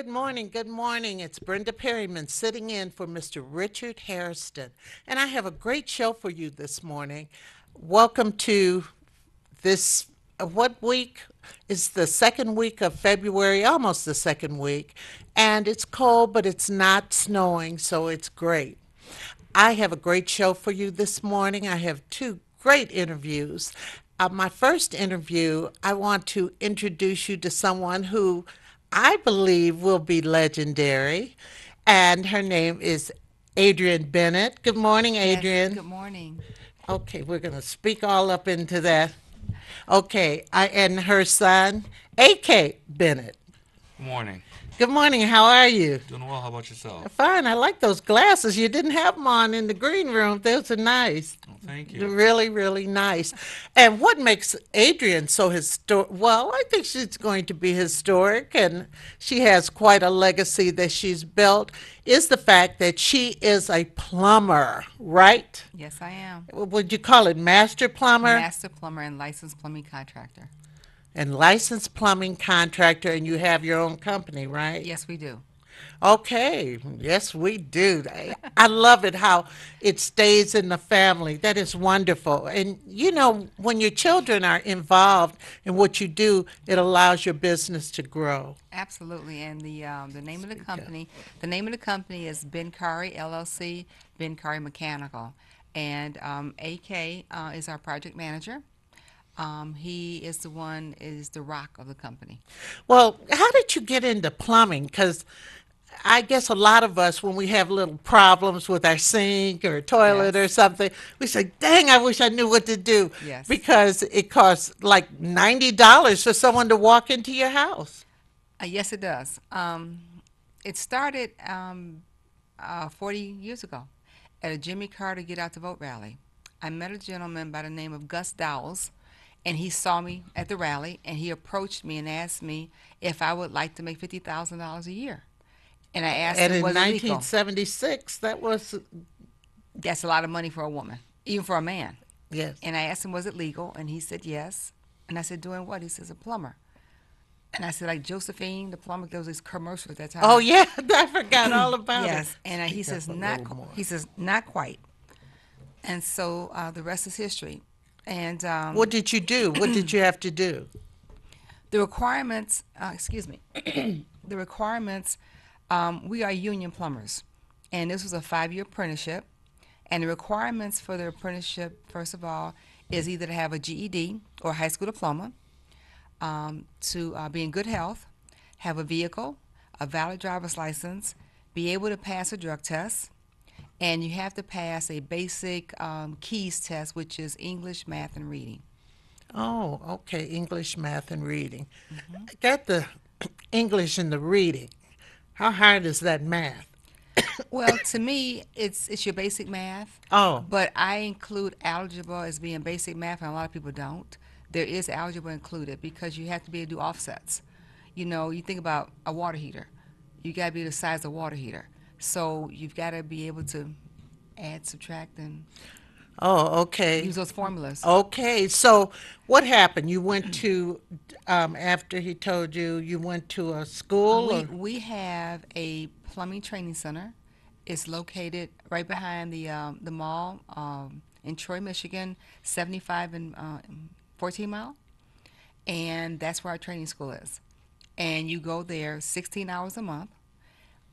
Good morning, good morning. It's Brenda Perryman sitting in for Mr. Richard Harrison. And I have a great show for you this morning. Welcome to this, uh, what week? It's the second week of February, almost the second week. And it's cold, but it's not snowing, so it's great. I have a great show for you this morning. I have two great interviews. Uh, my first interview, I want to introduce you to someone who I believe will be legendary, and her name is Adrienne Bennett. Good morning, Yes, Adrienne. Good morning. Okay, we're going to speak all up into that. Okay, I, and her son, A.K. Bennett. Good morning. Good morning. How are you? Doing well. How about yourself? Fine. I like those glasses. You didn't have them on in the green room. Those are nice. Well, thank They're you. Really, really nice. And what makes Adrienne so historic? Well, I think she's going to be historic, and she has quite a legacy that she's built. Is the fact that she is a plumber, right? Yes, I am. Would you call it master plumber Master plumber and licensed plumbing contractor. And licensed plumbing contractor, and you have your own company, right? Yes, we do. Okay, yes, we do. I, I love it how it stays in the family. That is wonderful. And you know, when your children are involved in what you do, it allows your business to grow. Absolutely. And the um, the name of the company, the name of the company is Benkari LLC, Benkari Mechanical, and um, AK uh, is our project manager. Um, he is the one is the rock of the company. Well, how did you get into plumbing? Because I guess a lot of us, when we have little problems with our sink or toilet or something, we say, dang, I wish I knew what to do. Yes. Because it costs like $90 for someone to walk into your house. Uh, yes, it does. Um, it started um, uh, 40 years ago at a Jimmy Carter Get Out the Vote rally. I met a gentleman by the name of Gus Dowles, and he saw me at the rally, and he approached me and asked me if I would like to make $50,000 a year. And I asked And him, in was it legal? 1976, that was, That's a lot of money for a woman, even for a man. yes. And I asked him, was it legal? And he said, yes. And I said, doing what? He says, a plumber. And I said, like Josephine, the plumber, there was this commercial at that time. Oh yeah, I forgot all about yes. it. And uh, he Speak says, a not, little qu- more. he says, not quite. And so uh, the rest is history. And um, What did you do? What did you have to do? the requirements, uh, excuse me, the requirements, um, we are union plumbers. And this was a five-year apprenticeship. And the requirements for the apprenticeship, first of all, is either to have a GED or a high school diploma, um, to uh, be in good health, have a vehicle, a valid driver's license, be able to pass a drug test, and you have to pass a basic um, keys test, which is English, math, and reading. Oh, okay, English, math, and reading. Mm-hmm. I got the English and the reading. How hard is that math? Well, to me, it's it's your basic math, Oh, but I include algebra as being basic math, and a lot of people don't. There is algebra included because you have to be able to do offsets. You know, you think about a water heater, you got to be the size of a water heater, so you've got to be able to add, subtract, and oh, okay. use those formulas. Okay, so what happened? You went to, um, after he told you, you went to a school? We, or- we have a plumbing training center. It's located right behind the um, the mall um, in Troy, Michigan, 75 and uh, 14 mile, and that's where our training school is. And you go there 16 hours a month,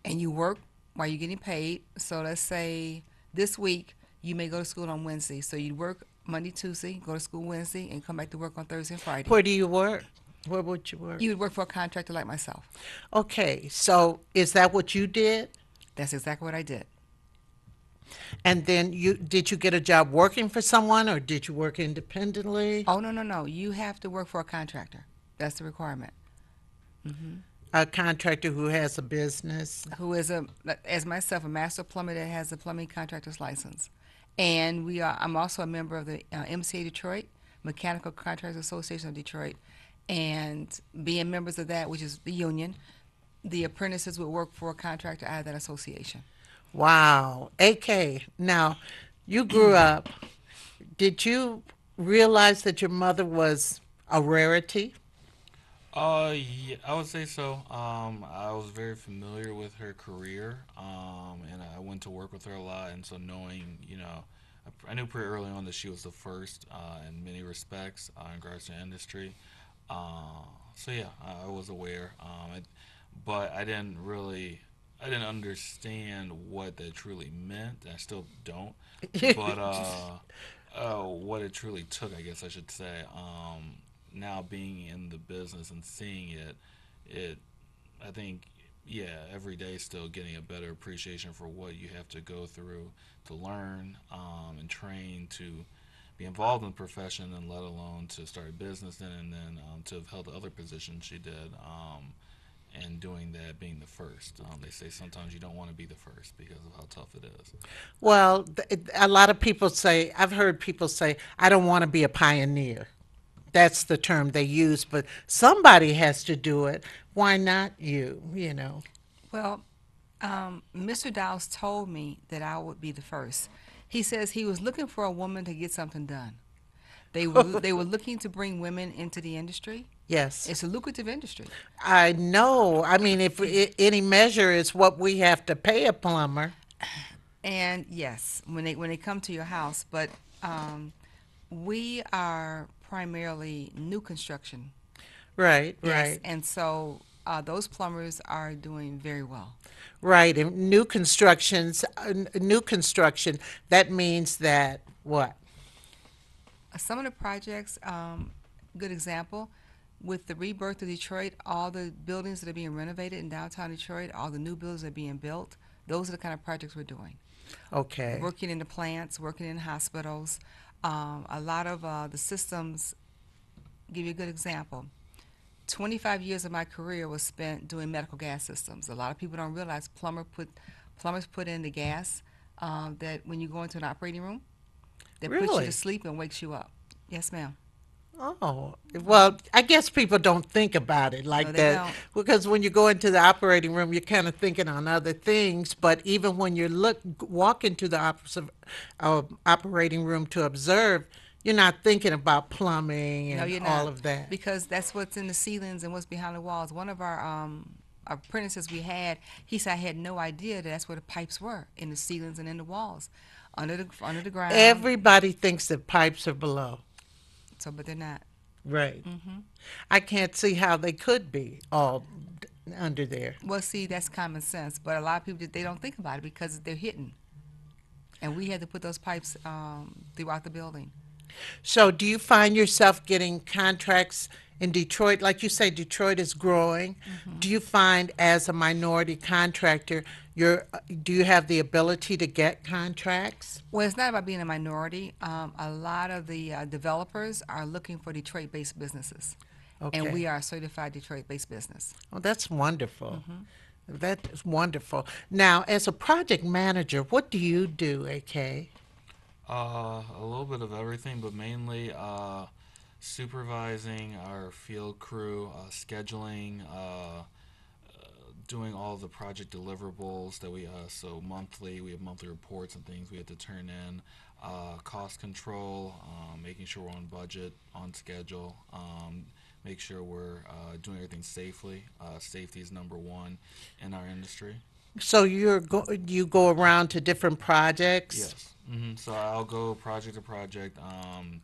and you work while you're getting paid. So let's say this week you may go to school on Wednesday, so you work Monday, Tuesday, go to school Wednesday, and come back to work on Thursday and Friday. Where do you work? Where would you work? You would work for a contractor like myself. Okay, so is that what you did? That's exactly what I did. And then you, did you get a job working for someone or did you work independently? Oh no no no! You have to work for a contractor. That's the requirement. Mm-hmm. A contractor who has a business? Who is a as myself a master plumber that has a plumbing contractor's license, and we are. I'm also a member of the uh, MCA Detroit Mechanical Contractors Association of Detroit, and being members of that, which is the union, the apprentices would work for a contractor out of that association. Wow. AK, now you grew up. Did you realize that your mother was a rarity? Uh, yeah, I would say so. Um, I was very familiar with her career, um, and I went to work with her a lot. And so, knowing, you know, I, I knew pretty early on that she was the first uh, in many respects uh, in regards to industry. Uh, so yeah, I, I was aware, um, it, but I didn't really, I didn't understand what that truly meant. I still don't. But uh, uh, what it truly took, I guess I should say. Um, now being in the business and seeing it, it, I think, yeah, every day still getting a better appreciation for what you have to go through to learn um, and train to be involved in the profession, and let alone to start a business in, and then um, to have held the other positions she did. Um, and doing that being the first. Um, they say sometimes you don't want to be the first because of how tough it is. Well, a lot of people say, I've heard people say, I don't want to be a pioneer. That's the term they use, but somebody has to do it. Why not you? You know. Well, um, Mr. Dowse told me that I would be the first. He says he was looking for a woman to get something done. They were they were looking to bring women into the industry. Yes, It's a lucrative industry. I know. I mean, if any measure is what we have to pay a plumber, And yes, when they when they come to your house, but um, we are primarily new construction. right, Yes, right, And so uh, those plumbers are doing very well. right. And new constructions, uh, n- new construction. That means that what? Uh, Some of the projects, um, good example, with the rebirth of Detroit, all the buildings that are being renovated in downtown Detroit, all the new buildings that are being built, those are the kind of projects we're doing. Okay. Working in the plants, working in hospitals. Um, a lot of uh, the systems, give you a good example. 25 years of my career was spent doing medical gas systems. A lot of people don't realize plumber put, plumbers put in the gas um, that when you go into an operating room, that puts you to sleep and wakes you up. Yes, ma'am. Oh, well, I guess people don't think about it like No, they that don't. because when you go into the operating room, you're kind of thinking on other things. But even when you look walk into the uh, operating room to observe, you're not thinking about plumbing and No, you're all not. of that. Because that's what's in the ceilings and what's behind the walls. One of our um, apprentices we had, he said, I had no idea that that's where the pipes were in the ceilings and in the walls, under the under the ground. Everybody thinks that pipes are below. So, but they're not. Right. Mm-hmm. I can't see how they could be all d- under there. Well, see, that's common sense, but a lot of people they don't think about it because they're hidden, and we had to put those pipes um, throughout the building. So, do you find yourself getting contracts in Detroit? Like you say, Detroit is growing. Do you find, as a minority contractor, you're, do you have the ability to get contracts? Well, it's not about being a minority. Um, a lot of the uh, developers are looking for Detroit-based businesses, Okay. and we are a certified Detroit-based business. Oh, that's wonderful. That is wonderful. Now, as a project manager, what do you do, AK? Uh, a little bit of everything, but mainly uh, supervising our field crew, uh, scheduling, uh, uh, doing all the project deliverables that we uh, so monthly. We have monthly reports and things we have to turn in. Uh, cost control, um, making sure we're on budget, on schedule. Um, make sure we're uh, doing everything safely. Uh, safety is number one in our industry. So you're go, you go around to different projects. Yes. hmm So I'll go project to project. Um,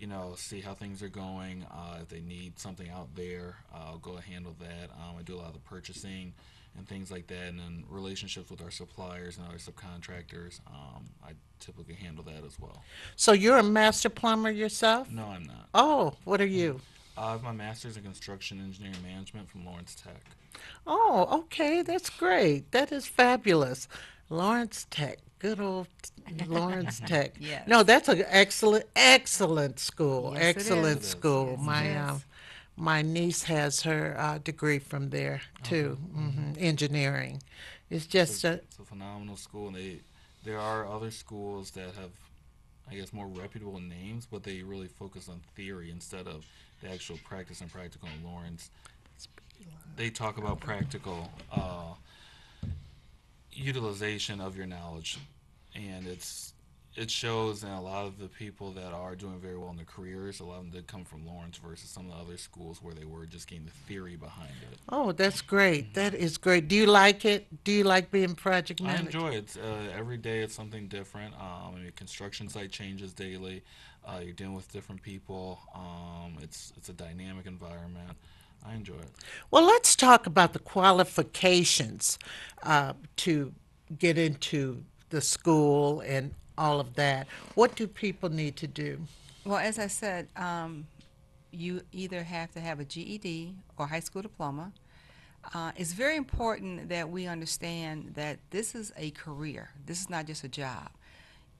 you know, see how things are going. Uh, if they need something out there, I'll go handle that. Um, I do a lot of the purchasing and things like that, and then relationships with our suppliers and our subcontractors. Um, I typically handle that as well. So you're a master plumber yourself? No, I'm not. Oh, what are you? I have my master's in construction engineering management from Lawrence Tech. Oh, okay, that's great. That is fabulous. Lawrence Tech, good old Lawrence Tech. Yes. No, that's an excellent, excellent school. Yes, excellent school. Yes, my is. um, my niece has her uh, degree from there too, hmm engineering. It's just a, It's a phenomenal school, and they there are other schools that have, I guess, more reputable names, but they really focus on theory instead of the actual practice and practical. In Lawrence, they talk about practical uh, utilization of your knowledge, and it's it shows in a lot of the people that are doing very well in their careers. A lot of them did come from Lawrence versus some of the other schools where they were just getting the theory behind it. Oh, that's great. That is great. Do you like it? Do you like being project manager? I enjoy it. Uh, every day it's something different. Um, I mean, construction site changes daily. Uh, you're dealing with different people. Um, it's it's a dynamic environment. I enjoy it. Well, let's talk about the qualifications uh, to get into the school and all of that. What do people need to do? Well, as I said, um, you either have to have a GED or high school diploma. Uh, it's very important that we understand that this is a career. This is not just a job.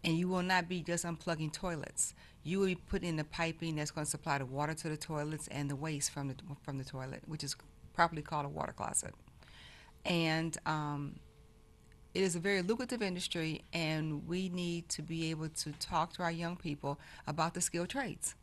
And you will not be just unplugging toilets. You will be putting in the piping that's going to supply the water to the toilets and the waste from the from the toilet, which is properly called a water closet. And um, it is a very lucrative industry, and we need to be able to talk to our young people about the skilled trades.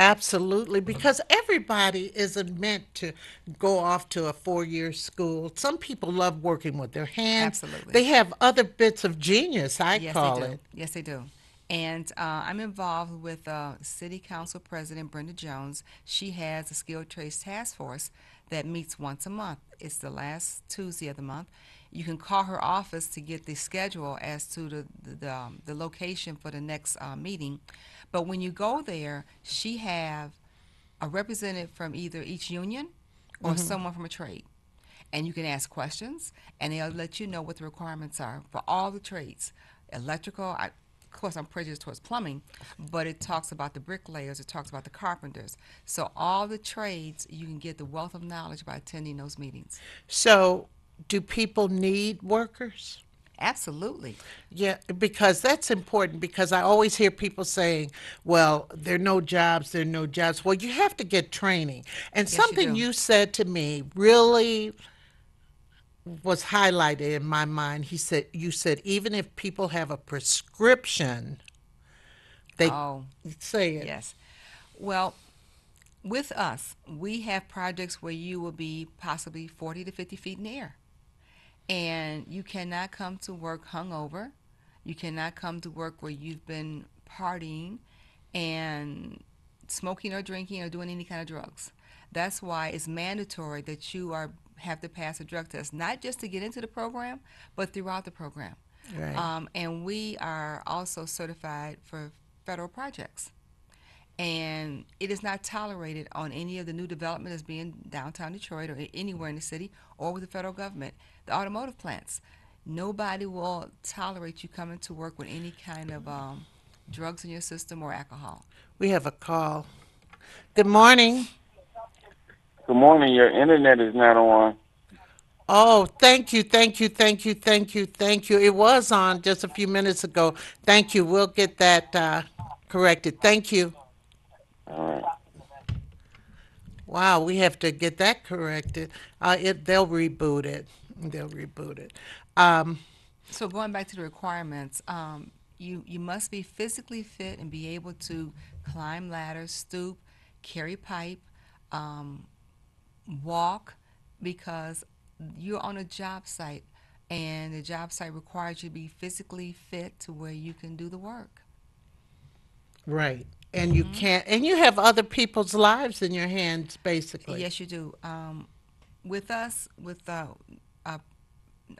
Absolutely, because everybody isn't meant to go off to a four year school. Some people love working with their hands. Absolutely. They have other bits of genius, I yes, call they do. it. Yes, they do. And uh, I'm involved with uh, City Council President Brenda Jones. She has a skilled trades task force that meets once a month. It's the last Tuesday of the month. You can call her office to get the schedule as to the the, the, um, the location for the next uh, meeting. But when you go there, she have a representative from either each union or someone from a trade. And you can ask questions, and they'll let you know what the requirements are for all the trades. Electrical, I, of course, I'm prejudiced towards plumbing, but it talks about the bricklayers, it talks about the carpenters. So all the trades, you can get the wealth of knowledge by attending those meetings. So, do people need workers? Absolutely. Yeah, because that's important because I always hear people saying, well, there are no jobs, there are no jobs. Well, you have to get training. And Yes, something do. you said to me really was highlighted in my mind. He said you said even if people have a prescription, they oh, say it. yes. Well, with us, we have projects where you will be possibly 40 to 50 feet in the air. And you cannot come to work hungover. You cannot come to work where you've been partying and smoking or drinking or doing any kind of drugs. That's why it's mandatory that you are have to pass a drug test, not just to get into the program, but throughout the program. Right. Um, and we are also certified for federal projects. And it is not tolerated on any of the new development that's being downtown Detroit or anywhere in the city or with the federal government. The automotive plants, nobody will tolerate you coming to work with any kind of um, drugs in your system or alcohol. We have a call. Good morning. Good morning. Your internet is not on. Oh, thank you, thank you, thank you, thank you, thank you. It was on just a few minutes ago. Thank you. We'll get that uh, corrected. Thank you. All right. Wow, we have to get that corrected. Uh, it they'll reboot it. They'll reboot it. Um, So going back to the requirements, um, you you must be physically fit and be able to climb ladders, stoop, carry pipe, um, walk, because you're on a job site, and the job site requires you to be physically fit to where you can do the work. right, and you can't, and you have other people's lives in your hands, basically. Yes, you do. Um, with us, with uh, uh,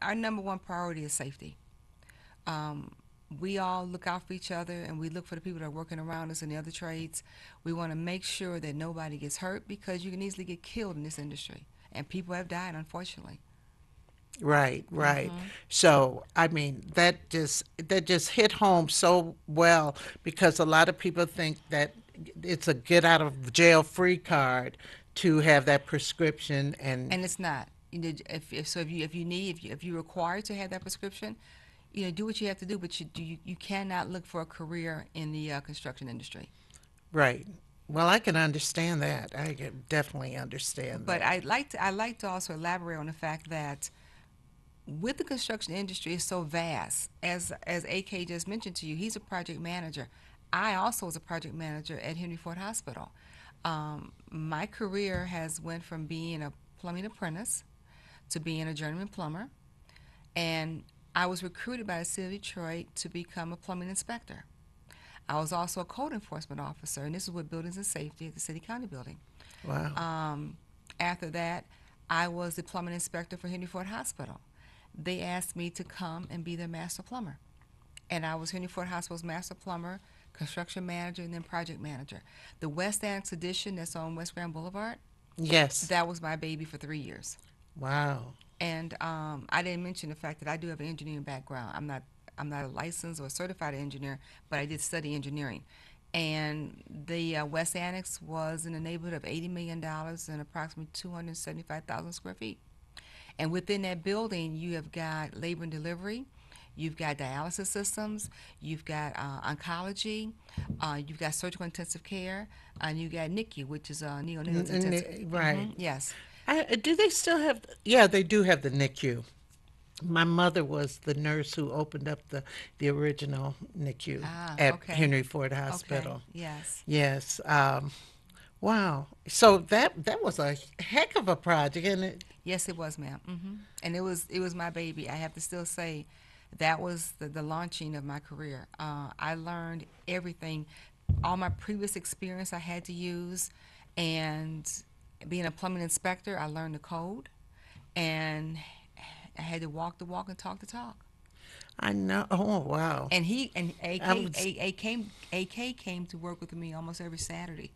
our number one priority is safety. Um, we all look out for each other, and we look for the people that are working around us in the other trades. We want to make sure that nobody gets hurt because you can easily get killed in this industry, and people have died, unfortunately. Right, right. So, I mean, that just that just hit home so well because a lot of people think that it's a get out of jail free card to have that prescription and, And it's not. You know, if, if so, if you if you need if you if you're required to have that prescription, you know, do what you have to do. But you do you, you cannot look for a career in the uh, construction industry. right. Well, I can understand that. I can definitely understand But that. I'd like to, I'd like to also elaborate on the fact that with the construction industry is so vast, as as AK just mentioned to you, he's a project manager. I also was a project manager at Henry Ford Hospital. Um, my career has went from being a plumbing apprentice to being a journeyman plumber, and I was recruited by the city of Detroit to become a plumbing inspector. I was also a code enforcement officer, and this is with buildings and safety at the city county building. Wow. Um, after that, I was the plumbing inspector for Henry Ford Hospital. They asked me to come and be their master plumber. And I was Henry Ford Hospital's master plumber, construction manager, and then project manager. The West Annex Edition that's on West Grand Boulevard, yes. that was my baby for three years. Wow. And um, I didn't mention the fact that I do have an engineering background. I'm not I'm not a licensed or certified engineer, but I did study engineering. And the uh, West Annex was in the neighborhood of $80 million and approximately 275,000 square feet. And within that building, you have got labor and delivery, you've got dialysis systems, you've got uh, oncology, uh, you've got surgical intensive care, and you got NICU, which is uh, neonatal intensive. right. Mhm, Yes. I, do they still have? Yeah, they do have the NICU. My mother was the nurse who opened up the the original NICU Ah, at okay. Henry Ford Hospital. Okay. Yes. Yes. Um, wow. So that that was a heck of a project, and it. Yes, it was, madam hmm And it was it was my baby. I have to still say, that was the, the launching of my career. Uh, I learned everything, all my previous experience I had to use, and being a plumbing inspector, I learned the code, and I had to walk the walk and talk the talk. I know. Oh wow. And he and AK, I was- A, A came AK came to work with me almost every Saturday,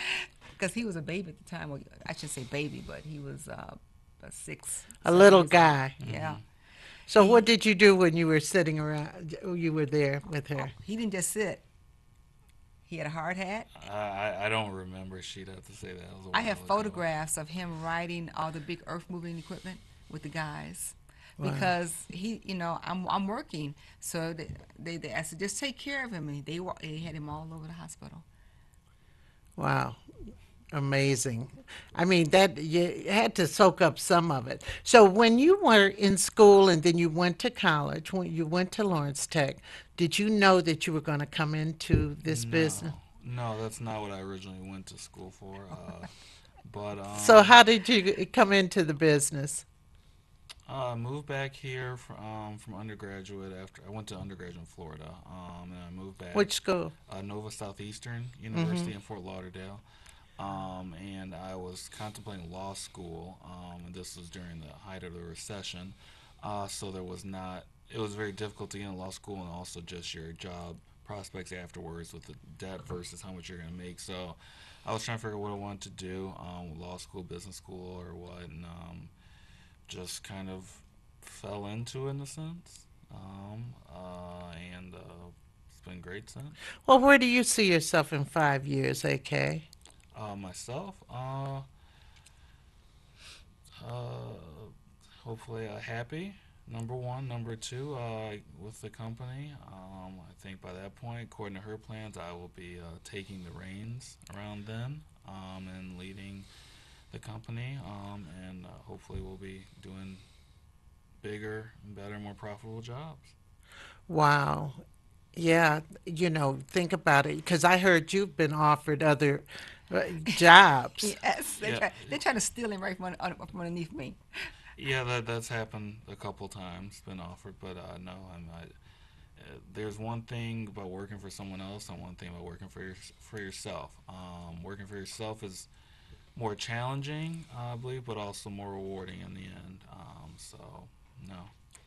because he was a baby at the time. Well, I shouldn't say baby, but he was uh, about six. a little years guy. Yeah. So what did you do when you were sitting around? You were there with her. He didn't just sit. He had a hard hat. I, I, I don't remember. She'd have to say that. It was have ago. photographs of him riding all the big earth moving equipment with the guys. Wow. Because he, you know, I'm I'm working, so they, they, they I said just take care of him, and they wa- they had him all over the hospital. Wow. Amazing. I mean, that you had to soak up some of it. So when you were in school and then you went to college, when you went to Lawrence Tech, did you know that you were going to come into this business? No, that's not what I originally went to school for. Uh, but um, So how did you come into the business? Uh, I moved back here from um, from undergraduate after I went to undergraduate in Florida. Um, and I moved back. Which school? uh, Nova Southeastern University in Fort Lauderdale. Um, and I was contemplating law school, um, and this was during the height of the recession. Uh, so there was not, it was very difficult to get in law school and also just your job prospects afterwards with the debt versus how much you're going to make. So I was trying to figure out what I wanted to do, um, law school, business school, or what, and um, just kind of fell into it in a sense. Um, uh, and uh, it's been great since. Well, where do you see yourself in five years, AK? Uh, myself, uh, uh, hopefully uh, happy. Number one, number two, uh, with the company. Um, I think by that point, according to her plans, I will be uh, taking the reins around then um, and leading the company. Um, and uh, hopefully, we'll be doing bigger better, more profitable jobs. Wow. Yeah, you know, think about it because I heard you've been offered other uh, jobs. Yes, they Yeah. try, they're trying to steal him right from, un, from underneath me. Yeah, that that's happened a couple times. Been offered, but uh, no, I'm. I, uh, there's one thing about working for someone else, and one thing about working for your, for yourself. Um, working for yourself is more challenging, I believe, but also more rewarding in the end. Um, so, no.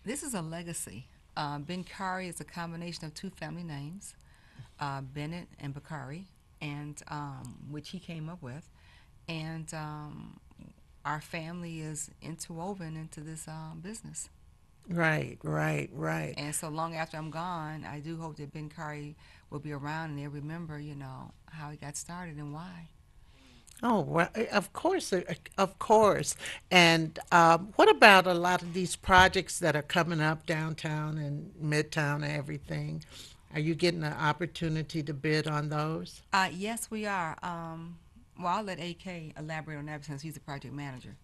This is a legacy. Uh, ben Kari is a combination of two family names, uh, Bennett and Bakari, and um, which he came up with, and um, our family is interwoven into this um, business. Right, right, right. And so long after I'm gone, I do hope that Benkari will be around and they'll remember, you know, how he got started and why. Oh, well, of course, uh, of course. And um, what about a lot of these projects that are coming up downtown and midtown and everything? Are you getting an opportunity to bid on those? Uh, yes, we are. Um, well, I'll let AK elaborate on that since he's the project manager.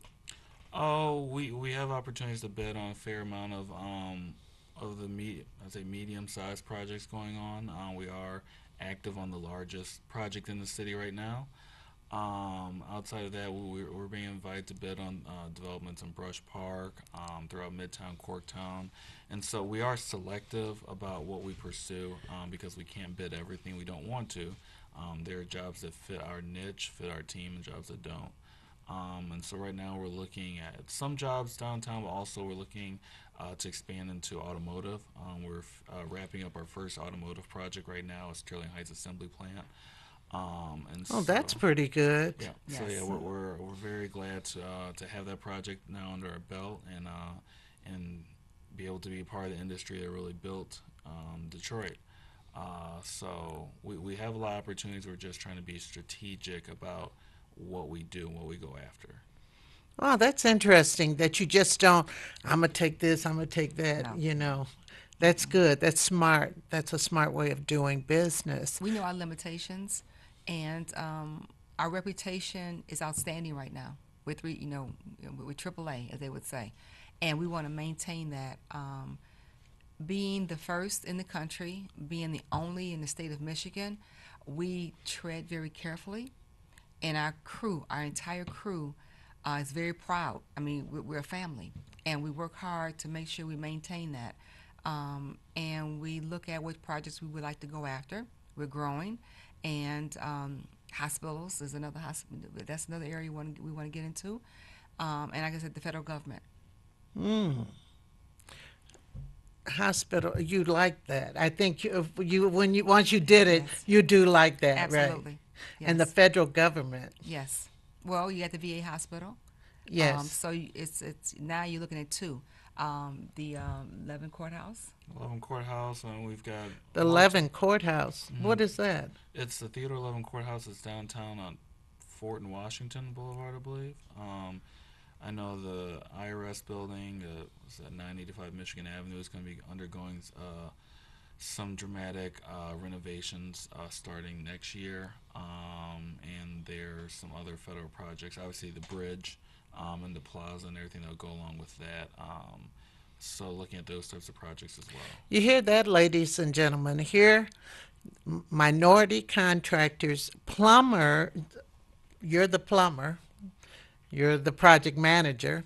Oh, we we have opportunities to bid on a fair amount of um of the me I'd say medium sized projects going on. Uh, we are active on the largest project in the city right now. Um, outside of that, we, we're being invited to bid on uh, developments in Brush Park, um, throughout Midtown, Corktown, and so we are selective about what we pursue um, because we can't bid everything we don't want to. Um, there are jobs that fit our niche, fit our team, and jobs that don't. Um, and so right now we're looking at some jobs downtown, but also we're looking uh, to expand into automotive. Um, we're uh, wrapping up our first automotive project right now. It's Sterling Heights Assembly Plant. Um, and Oh, that's pretty good. yeah. So Yes. yeah, we're, we're we're very glad to uh, to have that project now under our belt and uh, and be able to be a part of the industry that really built um, Detroit. Uh, so we, we have a lot of opportunities. We're just trying to be strategic about what we do and what we go after. Wow, that's interesting that you just don't, I'm going to take this, I'm going to take that, No. you know. That's good. That's smart. That's a smart way of doing business. We know our limitations, and um, our reputation is outstanding right now with re, you know with, AAA, as they would say, and we want to maintain that. Um, being the first in the country, being the only in the state of Michigan, we tread very carefully, and our crew, our entire crew, uh, is very proud. I mean, we're, a family, and we work hard to make sure we maintain that. Um, and we look at what projects we would like to go after. We're growing, and um, hospitals is another hospital. That's another area we want we want to get into. Um, and like I said, the federal government. Hospital, you like that. I think you, you when you once you did it, Yes. you do like that, right? Absolutely. right? And the federal government, Yes. Well, you got the VA hospital. yes. Um, so it's it's now you're looking at two. Um, the um, Levin Courthouse. Levin Courthouse, and we've got the multi- Levin Courthouse. What is that? It's the Theodore Levin Courthouse. It's downtown on Fort and Washington Boulevard, I believe. Um, I know the IRS building, uh, was at 985 Michigan Avenue, is going to be undergoing uh, some dramatic uh, renovations uh, starting next year. Um, and there's some other federal projects. Obviously, the bridge um, and the plaza and everything that will go along with that. Um, so, looking at those types of projects as well. You hear that, ladies and gentlemen? Here, minority contractors, plumber. You're the plumber. You're the project manager,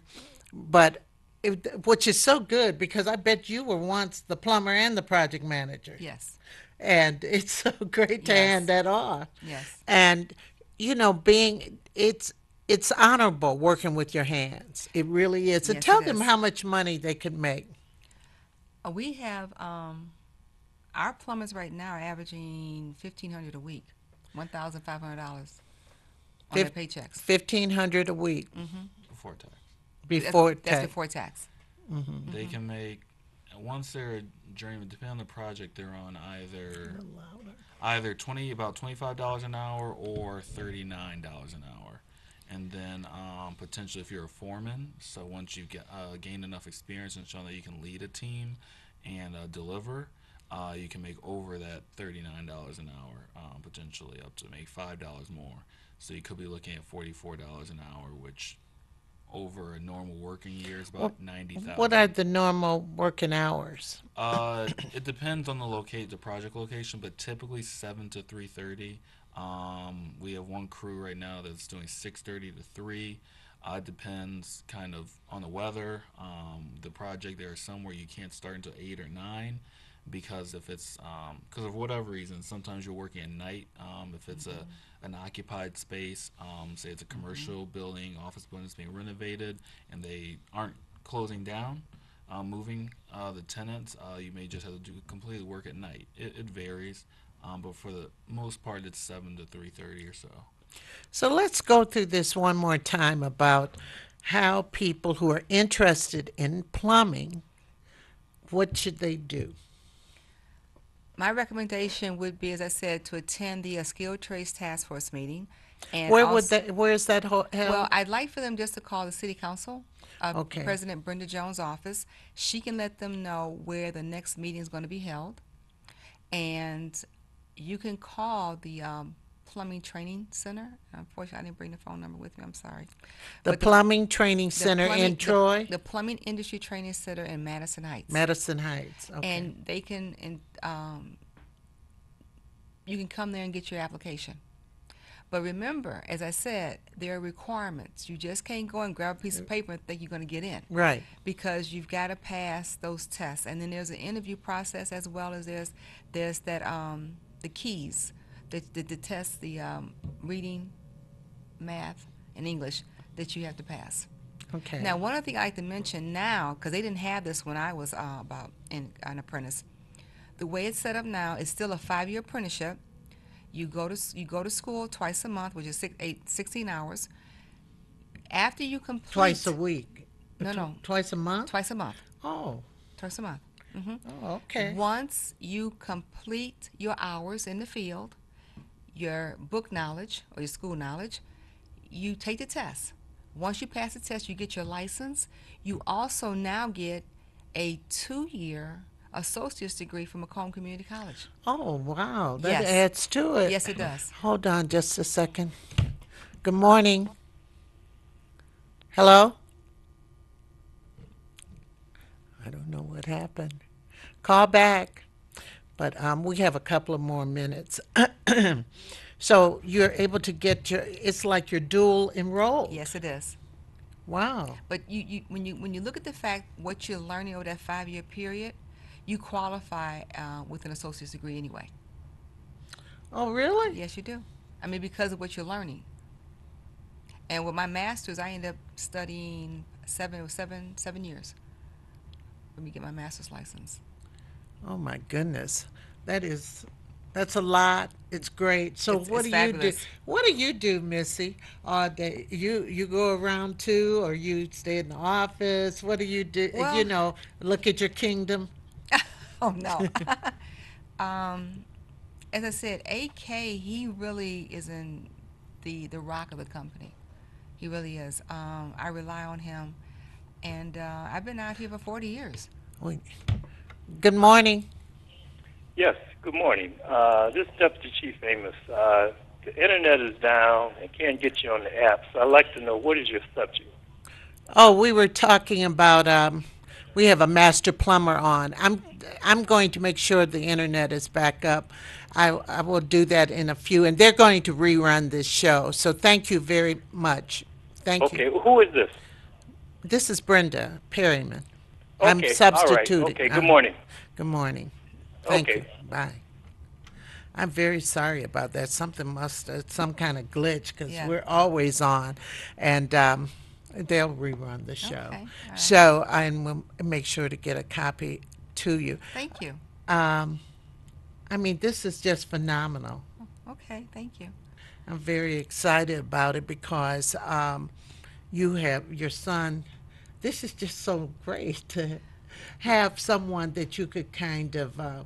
but it, which is so good because I bet you were once the plumber and the project manager. Yes. and it's so great to Yes. hand that off. Yes. And you know, being it's it's honorable working with your hands. It really is. And Yes, tell it them is. how much money they could make. Uh, we have um, our plumbers right now are averaging fifteen hundred a week, one thousand five hundred dollars on Fif- their paychecks. Fifteen hundred a week Before tax. before that's, that's tax. before tax. They can make once they're a journeyman, depending on the project they're on, either either twenty about twenty five dollars an hour or thirty nine dollars an hour, and then um, potentially if you're a foreman, so once you get uh, gained enough experience and shown that you can lead a team and uh, deliver. Uh, you can make over that thirty-nine dollars an hour, um, potentially up to make five dollars more. So you could be looking at forty-four dollars an hour, which over a normal working year is about ninety thousand. What are the normal working hours? Uh, it depends on the locate the project location, but typically seven to three thirty. Um, we have one crew right now that's doing six thirty to three. Uh, it depends kind of on the weather, um, the project. There are some where you can't start until eight or nine because if it's because of whatever reason, sometimes you're working at night. Um, if it's a an occupied space, um, say it's a commercial building, office building that's being renovated, and they aren't closing down, uh, moving uh, the tenants, uh, you may just have to do completely work at night. It, it varies, um, but for the most part, it's seven to three thirty or so. So let's go through this one more time about how people who are interested in plumbing, what should they do? My recommendation would be, as I said, to attend the uh, Skilled Trades Task Force meeting. And Where would that? Where's that ho- held? Well, I'd like for them just to call the city council, uh, Okay. President Brenda Jones' office. She can let them know where the next meeting is going to be held, and you can call the um, plumbing training center. Unfortunately, I didn't bring the phone number with me. I'm sorry. the but plumbing training The center plumbing- in the- Troy, the, Plumbing Industry Training Center in Madison Heights, Madison Heights. Okay. and they can and um, you can come there and get your application. But remember, as I said, there are requirements. You just can't go and grab a piece of paper and think you're going to get in Right. because you've got to pass those tests. And then there's an interview process as well as there's there's that um, the keys, the the, the test, the um, reading, math, and English that you have to pass. Okay. Now, one other thing I like to mention now, because they didn't have this when I was uh, about in, an apprentice, the way it's set up now is still a five-year apprenticeship. You go to you go to school twice a month, which is six, eight, 16 hours. After you complete twice a week. No, no. Twice a month. twice a month, Oh. twice a month. Mm-hmm. Oh, okay. Once you complete your hours in the field, your book knowledge or your school knowledge, you take the test. Once you pass the test, you get your license. You also now get a two-year associate's degree from Macomb Community College. Oh, wow. That Yes. adds to it. Yes, it does. Hold on just a second. Good morning. Hello? I don't know what happened. Call back. But um, we have a couple of more minutes. so you're able to get your, it's like you're dual enrolled. Yes, it is. Wow. But you, you when you when you look at the fact what you're learning over that five-year period, you qualify uh, with an associate's degree anyway. Oh, really? Yes, you do. I mean, because of what you're learning. And with my master's, I ended up studying seven, seven, seven years. Let me get my master's license. Oh, my goodness. That is, that's a lot. It's great. So It's- what it's do you do? What do you do, Missy? Uh, day? You you go around too, or you stay in the office? What do you do? you know, look at your kingdom. Oh no. um, as I said, AK he really is in the the rock of the company. He really is. Um, I rely on him, and uh, I've been out here for 40 years. Wait. Good morning. Yes, good morning. Uh, this is Deputy Chief Amos. Uh, the internet is down and can't get you on the apps. I'd like to know what is your subject? Oh, we were talking about. Um, we have a master plumber on. I'm I'm going to make sure the internet is back up. I I will do that in a few, and they're going to rerun this show. So thank you very much. Thank Okay, you. Okay, who is this? This is Brenda Perryman. I'm Okay, substituting. All right. Okay, good I'm- morning. Good morning. Thank Okay. you. Bye. I'm very sorry about that. Something must, uh, some kind of glitch, because Yeah. we're always on, and um, they'll rerun the show. Okay, all right. So I will make sure to get a copy to you. Thank you. Um, I mean, this is just phenomenal. Okay, thank you. I'm very excited about it because um, you have your son. This is just so great to have someone that you could kind of uh,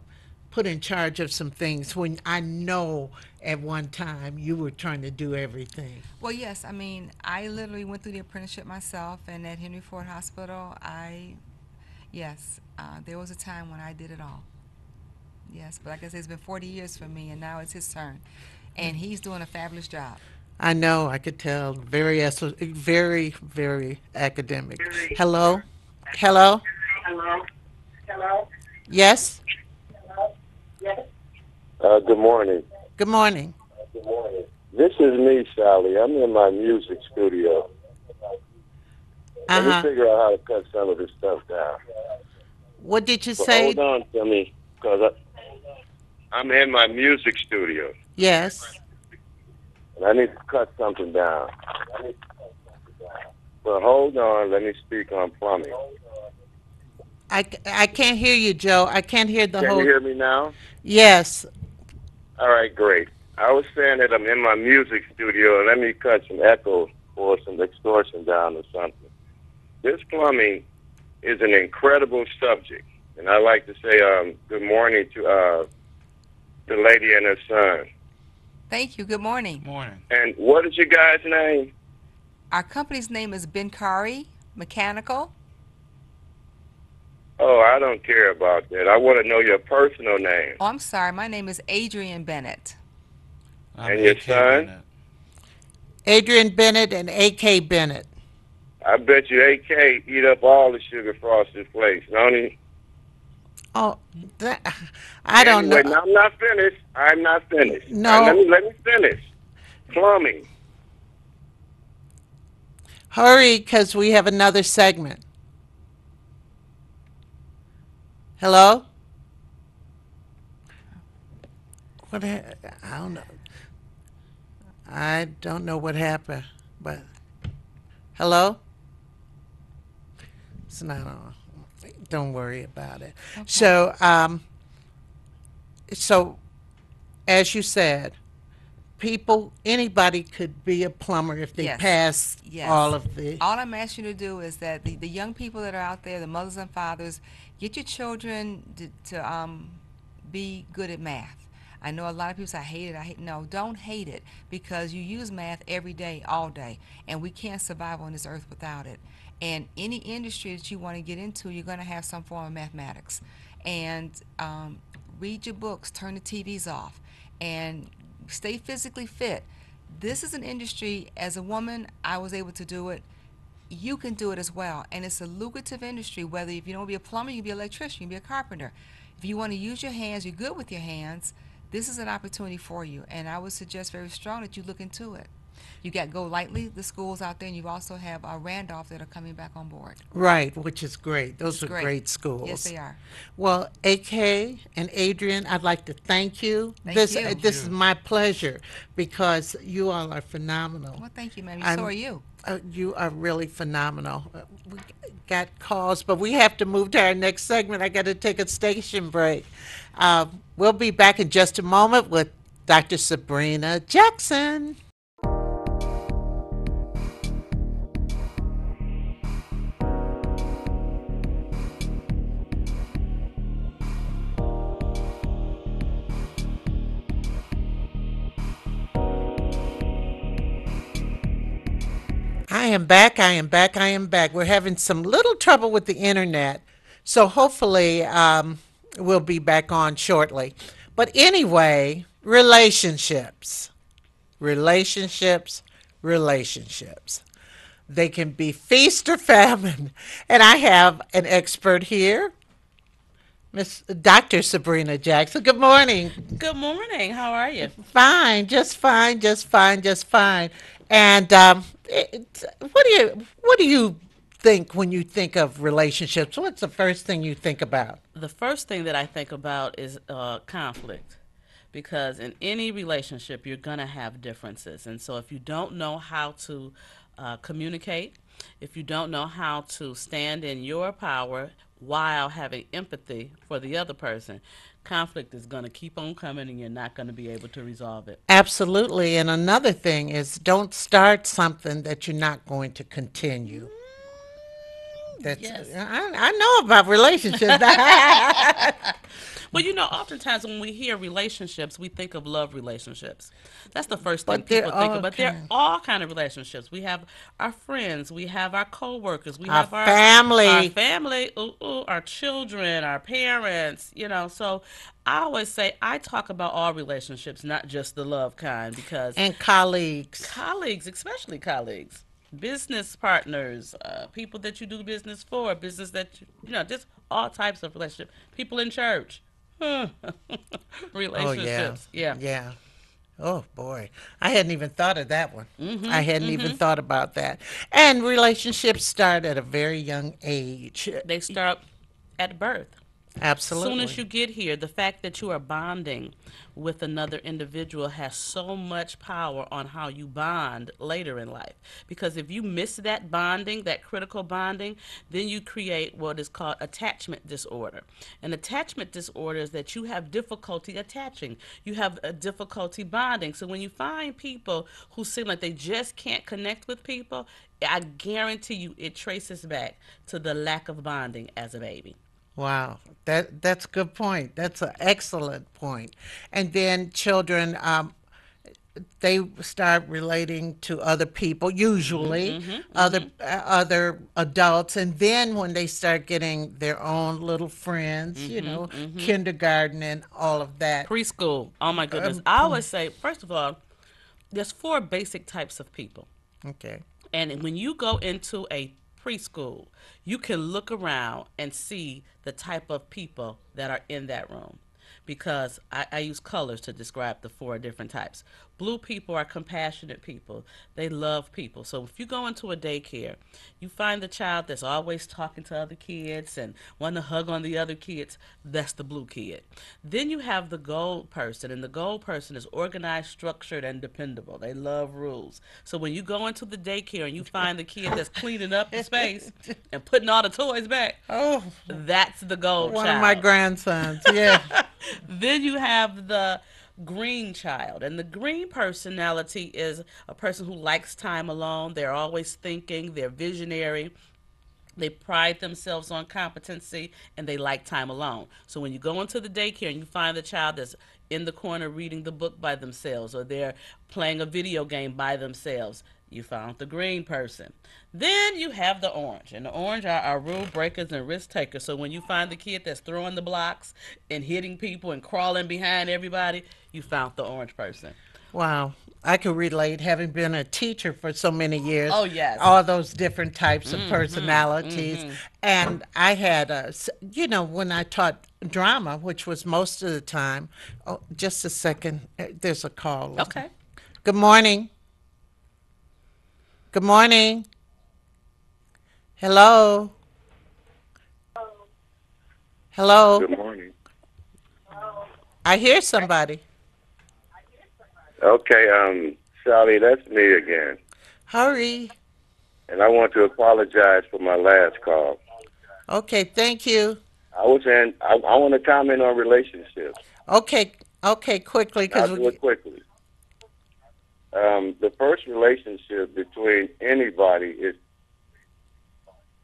put in charge of some things when I know at one time you were trying to do everything. Well, yes. I mean, I literally went through the apprenticeship myself, and at Henry Ford Hospital, I, yes, uh, there was a time when I did it all. Yes, but like I said, it's been 40 years for me, and now it's his turn, and he's doing a fabulous job. I know, I could tell. Very, very, very academic. Hello? Hello? Hello? Hello? Yes? Uh, good morning. Good morning. Good morning. This is me, Sally. I'm in my music studio. Let Uh huh. me figure out how to cut some of this stuff down. What did you But say? hold on to me, because I'm in my music studio, Yes. And I need to cut something down. But hold on, let me speak on plumbing. I, I can't hear you, Joe. I can't hear the Can whole. you hear me now? Yes. All right, great. I was saying that I'm in my music studio, and let me cut some echo or some distortion down or something. This plumbing is an incredible subject, and I like to say um, good morning to uh, the lady and her son. Thank you. Good morning. Morning. And what is your guy's name? Our company's name is Benkari Mechanical. Oh, I don't care about that. I want to know your personal name. Oh, I'm sorry. My name is Adrienne Bennett. I'm And your AK son? Bennett. Adrienne Bennett and A.K. Bennett. I bet you AK eat up all the sugar frosted flakes, don't he? Oh, that, I don't anyway, know. Now, I'm not finished. I'm not finished. No. Uh, let me let me finish. plumbing. Hurry, because we have another segment. Hello? What? Ha- I don't know. I don't know what happened, but hello. It's not on. Don't worry about it. So, um, so as you said, people, anybody could be a plumber if they Yes. pass Yes. all of the. All I'm asking you to do is that the, the young people that are out there, the mothers and fathers, get your children to, to um, be good at math. I know a lot of people say, I hate it, I hate No, don't hate it because you use math every day, all day, and we can't survive on this earth without it. And any industry that you want to get into, you're going to have some form of mathematics. And um, read your books, turn the TVs off, and stay physically fit. This is an industry, as a woman, I was able to do it you can do it as well. And it's a lucrative industry, whether if you don't want to be a plumber, you can be an electrician, you can be a carpenter. If you want to use your hands, you're good with your hands, this is an opportunity for you. And I would suggest very strong that you look into it. You got Golightly, the schools out there, and you also have uh, Randolph that are coming back on board. Right, which is great. Those are great. schools. Yes, they are. Well, AK and Adrienne, I'd like to thank you. Thank this you. uh, this is my pleasure because you all are phenomenal. Well, thank you, ma'am. I'm- So are you. Uh, you are really phenomenal. Uh, we got calls, but we have to move to our next segment. I got to take a station break. Uh, we'll be back in just a moment with Dr. Sabrina Jackson. Am back. I am back. I am back. We're having some little trouble with the internet. So hopefully um, we'll be back on shortly. But anyway, relationships. Relationships. Relationships. They can be feast or famine. And I have an expert here, Miss Dr. Sabrina Jackson. Good morning. Good morning. How are you? Fine, just fine, just fine, just fine. And um, it, what do you what do you think when you think of relationships? What's the first thing you think about? The first thing that I think about is uh, conflict. Because in any relationship, you're going to have differences. And so if you don't know how to uh, communicate, if you don't know how to stand in your power while having empathy for the other person, conflict is going to keep on coming and you're not going to be able to resolve it. Absolutely. And another thing is don't start something that you're not going to continue. Oh, That's Yes. I, I know about relationships. Well, you know, oftentimes when we hear relationships, we think of love relationships. That's the first thing But people think of. But there are all kind of relationships. We have our friends, we have our coworkers, we Our have our family. our family, ooh, ooh, our children, our parents. You know, so I always say I talk about all relationships, not just the love kind, because and colleagues. colleagues, especially colleagues, business partners, uh, people that you do business for, business that you, you know, just all types of relationship. People in church, relationships. Oh yeah. yeah. Yeah. Oh boy, I hadn't even thought of that one. Mm-hmm, I hadn't even thought about that. And relationships start at a very young age. They start at birth. Absolutely. As soon as you get here, the fact that you are bonding with another individual has so much power on how you bond later in life. Because if you miss that bonding, that critical bonding, then you create what is called attachment disorder. And attachment disorder is that you have difficulty attaching, you have a difficulty bonding. So when you find people who seem like they just can't connect with people, I guarantee you it traces back to the lack of bonding as a baby. Wow, that that's a good point. That's an excellent point. And then children, um, they start relating to other people, usually mm-hmm. Mm-hmm. other uh, other adults, and then when they start getting their own little friends, you mm-hmm. know, kindergarten and all of that. Preschool. Oh my goodness. Um, I always mm. say, first of all, there's four basic types of people. Okay. And when you go into a preschool, you can look around and see the type of people that are in that room. because I, I use colors to describe the four different types. Blue people are compassionate people. They love people. So if you go into a daycare, you find the child that's always talking to other kids and wanting to hug on the other kids, that's the blue kid. Then you have the gold person, and the gold person is organized, structured, and dependable. They love rules. So when you go into the daycare and you find the kid that's cleaning up the space and putting all the toys back, Oh, that's the gold one child. of my grandsons. Yeah. Then you have the green child. And the green personality is a person who likes time alone. They're always thinking, they're visionary. They pride themselves on competency and they like time alone. So when you go into the daycare and you find the child that's in the corner reading the book by themselves or they're playing a video game by themselves, you found the green person. Then you have the orange, and the orange are our rule breakers and risk takers. So when you find the kid that's throwing the blocks and hitting people and crawling behind everybody, you found the orange person. Wow. I could relate having been a teacher for so many years. Oh, yes. All those different types of personalities. And I had a, you know, when I taught drama, which was most of the time. Oh, just a second. Uh, There's a call. Okay. Good morning. Good morning. Hello. Hello. Good morning. I hear somebody. Okay, um, Sally, that's me again. Hurry. And I want to apologize for my last call. Okay, thank you. I was in, I, I want to comment on relationships. Okay, okay, quickly, because it quickly. Um, the first relationship between anybody is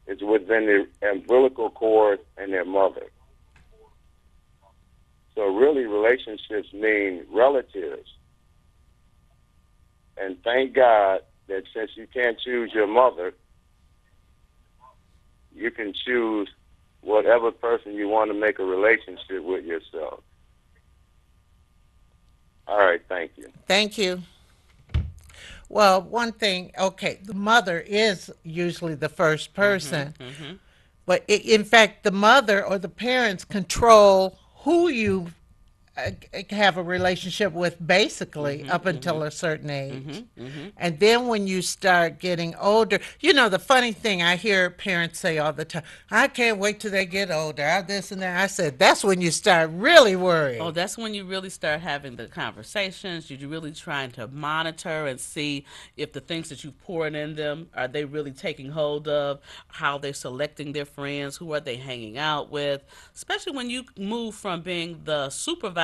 is within the umbilical cord and their mother. So really, relationships mean relatives. And thank God that since you can't choose your mother, you can choose whatever person you want to make a relationship with yourself. All right, thank you. Thank you. Well, one thing, okay, the mother is usually the first mm-hmm, person, mm-hmm. but i in fact, the mother or the parents control who you Uh, have a relationship with basically mm-hmm, up until mm-hmm. a certain age. Mm-hmm, and then when you start getting older, you know, the funny thing I hear parents say all the time, I can't wait till they get older, I this and that. I said, that's when you start really worrying. Oh, that's when you really start having the conversations. You're really trying to monitor and see if the things that you've poured in them are they really taking hold of, how they're selecting their friends, who are they hanging out with, especially when you move from being the supervisor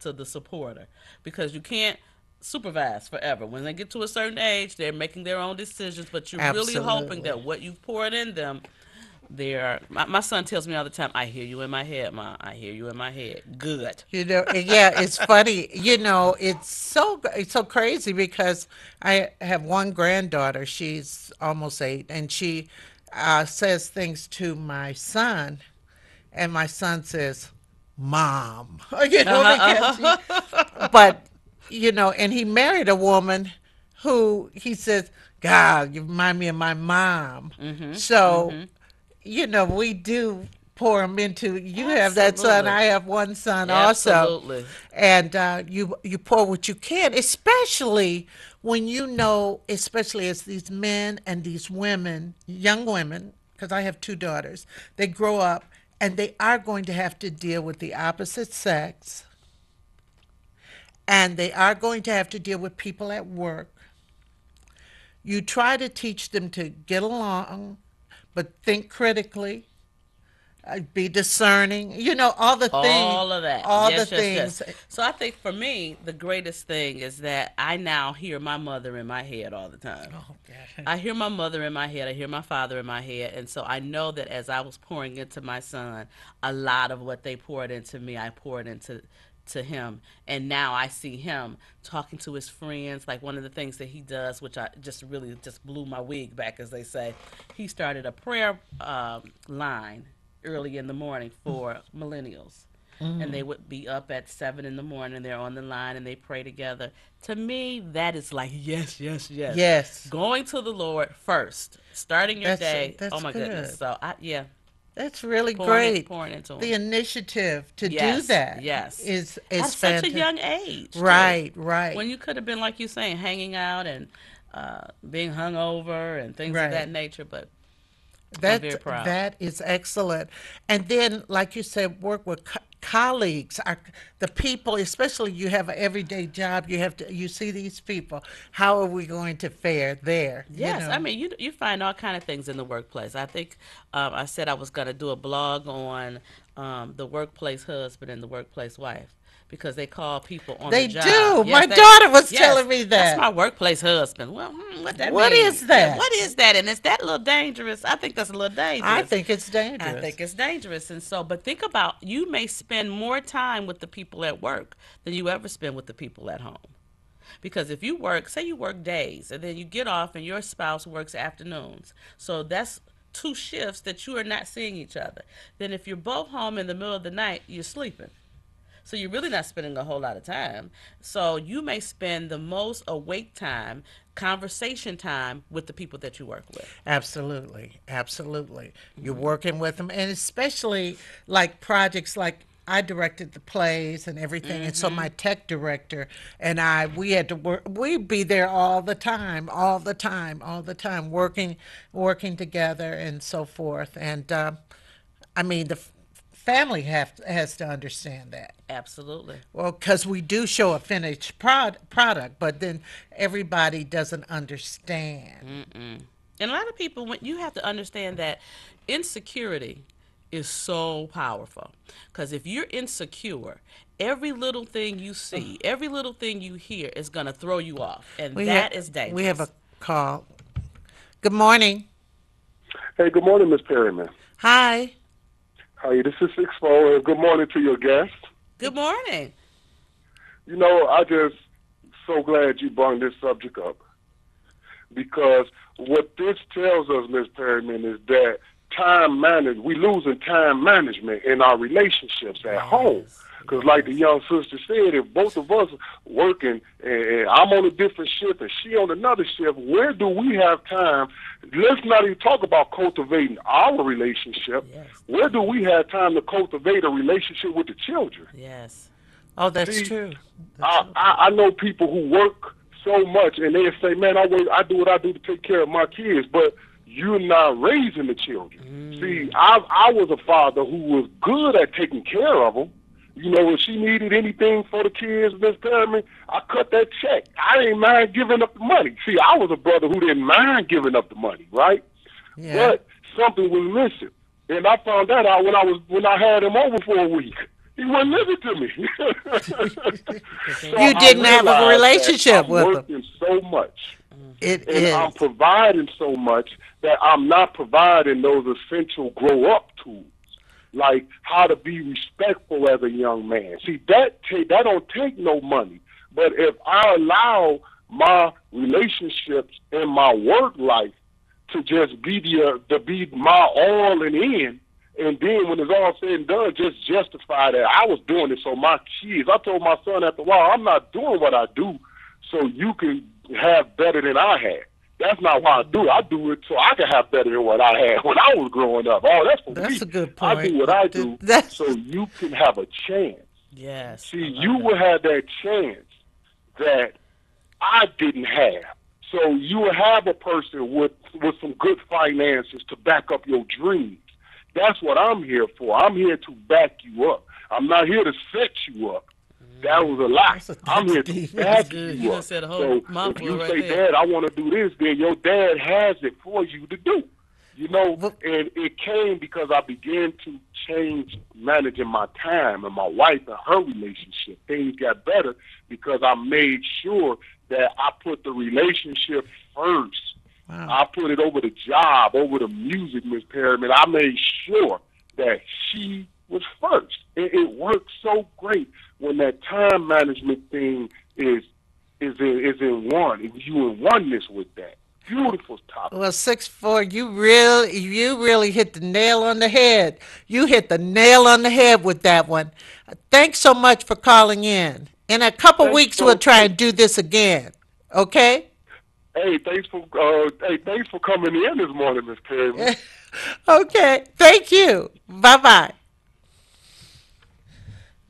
to the supporter, because you can't supervise forever. When they get to a certain age, they're making their own decisions, but you're really hoping that what you've poured in them. They're, my, my son tells me all the time, I hear you in my head, Ma. I hear you in my head. Good. You know, yeah, it's funny. You know, it's so it's so crazy because I have one granddaughter. She's almost eight, and she uh, says things to my son, and my son says, "Mom," you know, because he- uh-huh, uh-huh. but you know, and he married a woman who he says, "God, you remind me of my mom." Mm-hmm, so, mm-hmm. you know, we do pour them into. You have that son. I have one son also Absolutely. and uh, you you pour what you can, especially when you know, especially as these men and these women, young women, because I have two daughters, they grow up and they are going to have to deal with the opposite sex, and they are going to have to deal with people at work. You try to teach them to get along, but think critically. Uh, be discerning, you know, all the things. all of that All yes, the yes, things. yes. so i think for me the greatest thing is that i now hear my mother in my head all the time Oh, God. i hear my mother in my head i hear my father in my head and so i know that as i was pouring into my son a lot of what they poured into me i poured into to him and now i see him talking to his friends like one of the things that he does which i just really just blew my wig back as they say he started a prayer um, line early in the morning for millennials and they would be up at seven in the morning. They're on the line and they pray together. To me, that is like yes, yes, yes. Yes. Going to the Lord first, starting your That's- day. that's oh my good. goodness. So I yeah, That's really pouring, great. pouring into them. The initiative to do that yes. is is At such a young age. too. Right, right. When you could have been, like you saying, hanging out and uh, being hungover and things Right. of that nature. But That that is excellent. And then, like you said, work with co- colleagues, our, the people. Especially, you have an everyday job. You have to. You see these people. How are we going to fare there? you Yes, know? I mean you you find all kind of things in the workplace. I think um, I said I was going to do a blog on um, the workplace husband and the workplace wife because they call people on They the job. do. Yes, My they- daughter was yes, telling me that. That's my workplace husband. Well, hmm, what that What mean? is that? What is that? And is that a little dangerous? I think that's a little dangerous. I think it's dangerous. I think it's dangerous. And so, but think about you may spend more time with the people at work than you ever spend with the people at home. Because if you work, say you work days and then you get off and your spouse works afternoons. So that's two shifts that you are not seeing each other. Then if you're both home in the middle of the night, you're sleeping. So you're really not spending a whole lot of time. So you may spend the most awake time, conversation time with the people that you work with. Absolutely, absolutely. You're working with them, and especially like projects like I directed the plays and everything, and so my tech director and I, we had to work. We'd be there all the time, all the time, all the time, working, working together, and so forth. And um, I mean, the family have has to understand that. Absolutely. Well, because we do show a finished prod, product, but then everybody doesn't understand. And a lot of people, when you have to understand that insecurity is so powerful. Because if you're insecure, every little thing you see, every little thing you hear is going to throw you off. And We that ha- is dangerous. We have a call. Good morning. Hey, good morning, Miss Perryman. Hi. This is Six Four. Uh, good morning to your guest. Good morning. You know, I just so glad you brought this subject up because what this tells us, Miss Perryman, is that time manage we losing time management in our relationships at home. Because, like the young sister said, if both of us working and I'm on a different shift and she on another shift, where do we have time? Let's not even talk about cultivating our relationship. Yes. Where do we have time to cultivate a relationship with the children? Yes. Oh, that's See, true. I, I I know people who work so much and they say, "Man, I work, I do what I do to take care of my kids," but you're not raising the children. Mm. See, I I was a father who was good at taking care of them. You know, if she needed anything for the kids, Miss Perryman, I cut that check. I didn't mind giving up the money. See, I was a brother who didn't mind giving up the money, right? Yeah. But something was missing, and I found that out when I was when I had him over for a week. He wouldn't listen to me. So You didn't have a relationship I'm with him. so much, mm-hmm. It and is. I'm providing so much that I'm not providing those essential grow up tools, like how to be respectful as a young man. See, that ta- that don't take no money, but if I allow my relationships and my work life to just be the uh, to be my all and in, and then when it's all said and done, just justify that I was doing it so my kids. I told my son after a while, I'm not doing what I do so you can have better than I had. That's not why I do it. I do it so I can have better than what I had when I was growing up. Oh, that's for That's me. a good point. I do what I do that's- so you can have a chance. Yes. See, you that. will have that chance that I didn't have. So you will have a person with with some good finances to back up your dreams. That's what I'm here for. I'm here to back you up. I'm not here to set you up. That was a lot. A- I'm here to back you up. done said a whole so if you right say, there. Dad, I want to do this, then your dad has it for you to do. You know, and it came because I began to change managing my time and my wife and her relationship. Things got better because I made sure that I put the relationship first. Wow. I put it over the job, over the music, Miss Perryman. I made sure that she was first. It, it worked so great when that time management thing is is in, is in one. If you in oneness with that, beautiful topic. Well, six four, you really, you really hit the nail on the head. You hit the nail on the head with that one. Thanks so much for calling in. In a couple Thanks weeks, so we'll try and do this again. Okay? Hey, thanks for uh, hey, thanks for coming in this morning, Miss Perryman. Okay. Thank you. Bye bye.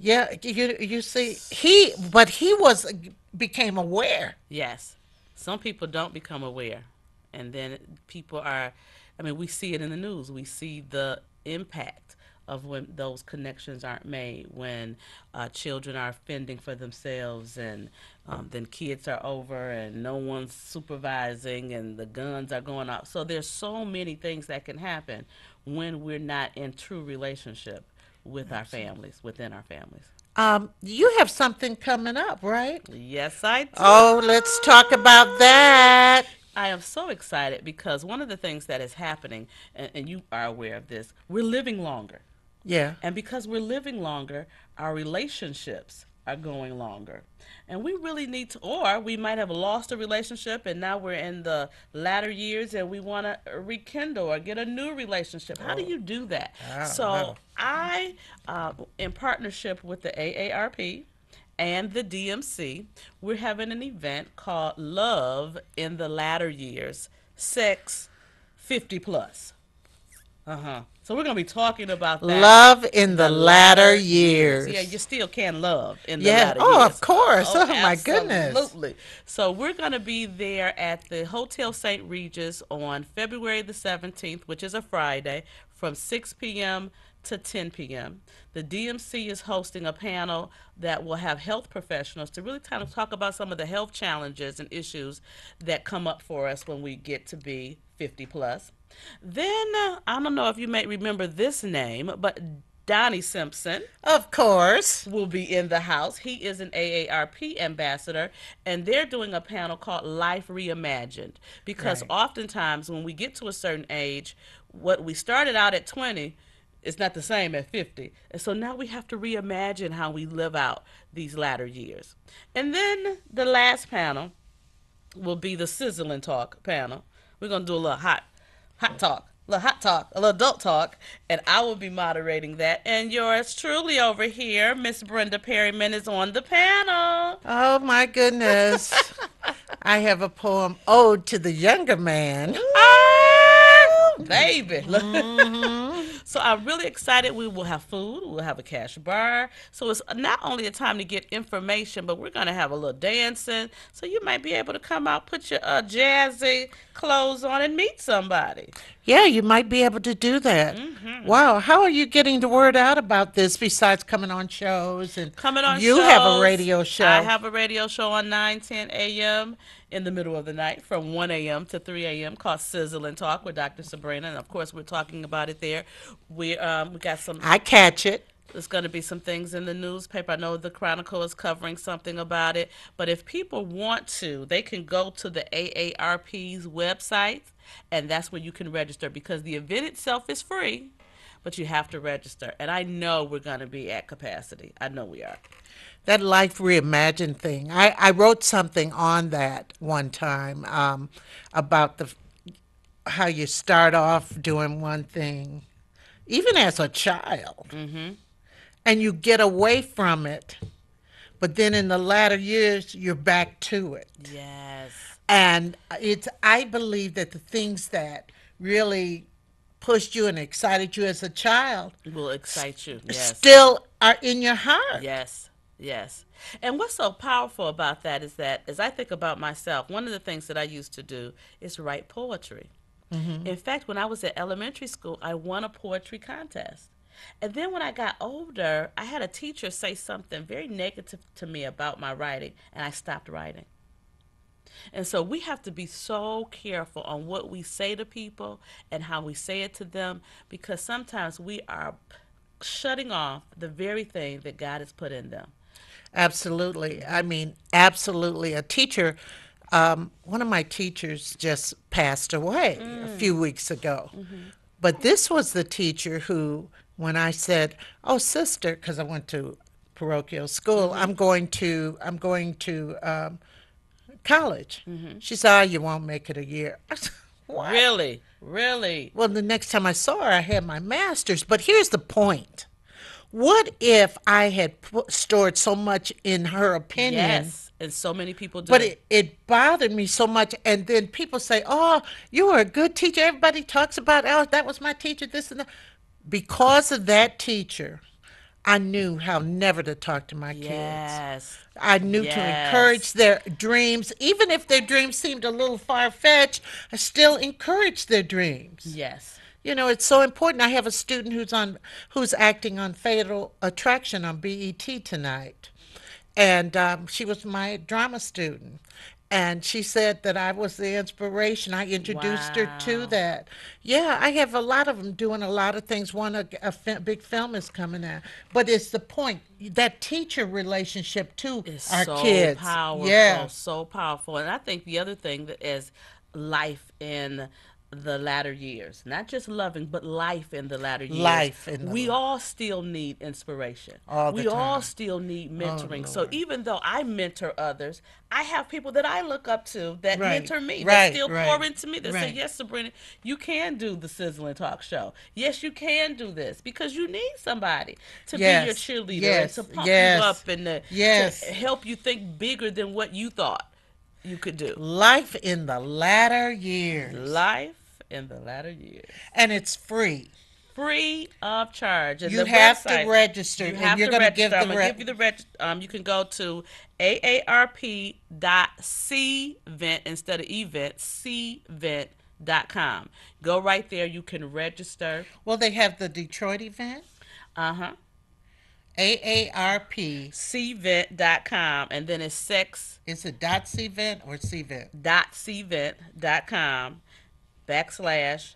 Yeah, you you see he but he was became aware. Yes. Some people don't become aware. And then people are, I mean, we see it in the news. We see the impact of when those connections aren't made, when uh, children are fending for themselves, and um, then kids are over and no one's supervising, and the guns are going off. So there's so many things that can happen when we're not in true relationship with our families, within our families. Um, you have something coming up, right? Yes, I do. Oh, let's talk about that. I am so excited because one of the things that is happening, and, and you are aware of this, we're living longer. Yeah. And because we're living longer, our relationships are going longer. And we really need to, or we might have lost a relationship and now we're in the latter years and we want to rekindle or get a new relationship. How do you do that? so I, uh, in partnership with the AARP, and the DMC, we're having an event called Love in the Latter Years, Sex 50 Plus. Uh huh. So we're going to be talking about that. Love in the latter years. Yeah, you still can love in the Yeah. latter Oh, years. of course. Oh, oh, my goodness. Absolutely. So we're going to be there at the Hotel St. Regis on February the 17th, which is a Friday, from 6 p.m. to 10 p.m. The DMC is hosting a panel that will have health professionals to really kind of talk about some of the health challenges and issues that come up for us when we get to be 50 plus. Then uh, I don't know if you may remember this name, but Donnie Simpson Of course. will be in the house. He is an AARP ambassador, and they're doing a panel called Life Reimagined. Because Right. oftentimes, when we get to a certain age, what we started out at 20 is not the same at 50. And so now we have to reimagine how we live out these latter years. And then the last panel will be the sizzling talk panel. We're going to do a little hot, hot talk. A little hot talk, a little adult talk, and I will be moderating that. And yours truly over here, Miss Brenda Perryman, is on the panel. Oh my goodness. I have a poem ode to the younger man. Ah, baby. Mm-hmm. So I'm really excited. We will have food. We'll have a cash bar. So it's not only a time to get information, but we're going to have a little dancing. So you might be able to come out, put your uh, jazzy clothes on, and meet somebody. Yeah, you might be able to do that. Mm-hmm. Wow, how are you getting the word out about this besides coming on shows and Coming on You have a radio show. I have a radio show on 9, 10 a.m. in the middle of the night from 1 a.m. to 3 a.m. called Sizzle and Talk with Dr. Sabrina. And of course, we're talking about it there. We, um, we got some I catch it. There's going to be some things in the newspaper. I know the Chronicle is covering something about it. But if people want to, they can go to the AARP's website, and that's where you can register because the event itself is free, but you have to register. And I know we're going to be at capacity. I know we are. That life reimagined thing. I, I wrote something on that one time um, about the how you start off doing one thing, even as a child, and you get away from it, but then in the latter years you're back to it. Yes. And it's I believe that the things that really pushed you and excited you as a child Will excite you. Yes. still are in your heart. Yes, yes. And what's so powerful about that is that as I think about myself, one of the things that I used to do is write poetry. Mm-hmm. In fact, when I was at elementary school, I won a poetry contest. And then when I got older, I had a teacher say something very negative to me about my writing, and I stopped writing. And so we have to be so careful on what we say to people and how we say it to them because sometimes we are shutting off the very thing that God has put in them. Absolutely. I mean, absolutely. A teacher, um, one of my teachers just passed away a few weeks ago. But this was the teacher who, when I said, "Oh, sister," because I went to parochial school, I'm going to, I'm going to um, college. Mm-hmm. She said, "Oh, you won't make it a year." Said, what? Really? Really? Well, the next time I saw her, I had my master's. But here's the point what if I had put, stored so much in her opinion? Yes, and so many people do. But it, it bothered me so much. And then people say, oh, you were a good teacher. Everybody talks about, oh, that was my teacher, this and that. Because of that teacher, I knew how never to talk to my kids. yes. I knew to encourage their dreams. Even if their dreams seemed a little far fetched, I still encouraged their dreams. Yes. You know, it's so important. I have a student who's on who's acting on Fatal Attraction on BET tonight, and um, she was my drama student, and she said that I was the inspiration. I introduced her to that. Yeah, I have a lot of them doing a lot of things. One a, a fi- big film is coming out, but it's the point that teacher relationship to It's our so kids. powerful. Yeah, So powerful. And I think the other thing that is life in the latter years, not just loving, but life in the latter years. Life in the we la- all still need inspiration. All the we all time. Oh, still need oh, mentoring. so even though I mentor others, I have people that I look up to that Right, mentor me, right, that still right, pour into me, that say. Yes, Sabrina, you can do the sizzling talk show. Yes, you can do this because you need somebody to Yes, be your cheerleader yes, and to pump yes, you up and to, yes. to help you think bigger than what you thought you could do. life in the latter years, Life in the latter years. and it's free. Free of charge. And You have to register, You have to register. give I'm gonna re- give you the reg. Um, you can go to aarp.cvent instead of event, cvent.com. Go right there. You can register. Well, they have the Detroit event, Uh huh. AARP. cvent.com. And then it's sex Is it dot cvent or C event? dot cvent.com backslash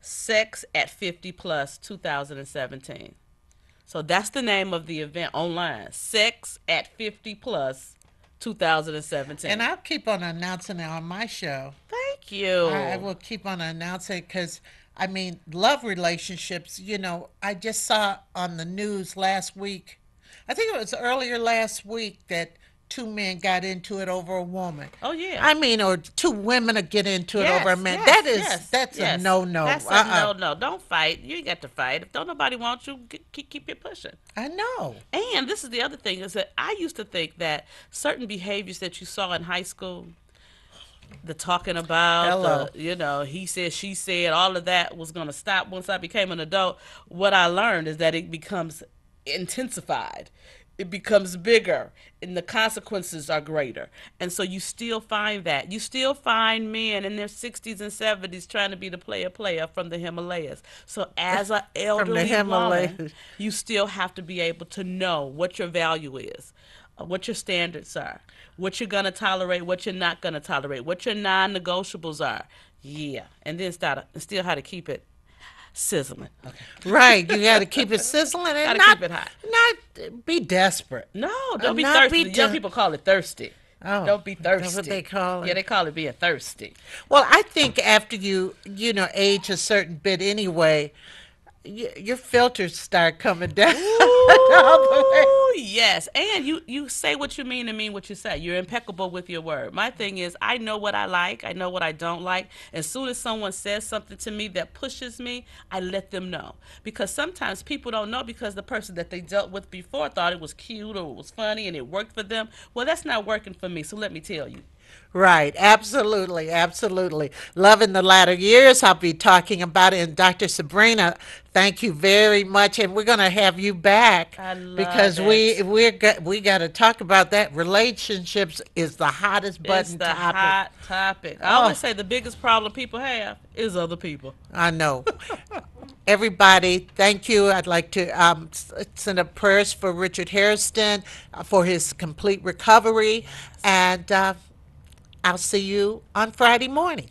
sex at 50 plus 2017 so that's the name of the event online sex at 50 plus 2017 And I'll keep on announcing it on my show. thank you I, I will keep on announcing because I mean, love relationships. You know, I just saw on the news last week. I think it was earlier last week that two men got into it over a woman. oh yeah I mean, or two women to get into it Yes, over a man. yes, that is yes, that's a no no. That's a uh-uh. no no. Don't fight. You ain't got to fight. If don't nobody want you, keep keep it pushing. I know. And this is the other thing is that I used to think that certain behaviors that you saw in high school, the talking about, Hello. the, you know, he said, she said, all of that was going to stop once I became an adult. What I learned is that it becomes intensified. It becomes bigger and the consequences are greater. And so you still find that. You still find men in their 60s and 70s trying to be the player player from the Himalayas. So as an elderly woman, you still have to be able to know what your value is, what your standards are, what you're gonna tolerate, what you're not gonna tolerate, what your non-negotiables are. Yeah, and then start still how to keep it sizzling. Right. You got to keep it sizzling and not keep it hot. not be desperate. No, Uh, don't be thirsty. be Young people call it thirsty. Oh, don't be thirsty. that's what they call it. Yeah, they call it being thirsty. Well, I think after you you know age a certain bit anyway, y- your filters start coming down. yes, and you you say what you mean and mean what you say. You're impeccable with your word. My thing is, I know what I like, I know what I don't like. As soon as someone says something to me that pushes me, I let them know because sometimes people don't know because the person that they dealt with before thought it was cute or it was funny and it worked for them. Well, that's not working for me. So let me tell you. Right, absolutely, absolutely. Love in the latter years. I'll be talking about it. And Dr. Sabrina, thank you very much. And we're going to have you back because we it. we're got, we got to talk about that. Relationships is the hottest button It's the topic. hot topic. I Oh. always say the biggest problem people have is other people. I know. Everybody, thank you. I'd like to um, send up prayers for Richard Hairston uh, for his complete recovery. And uh, I'll see you on Friday morning.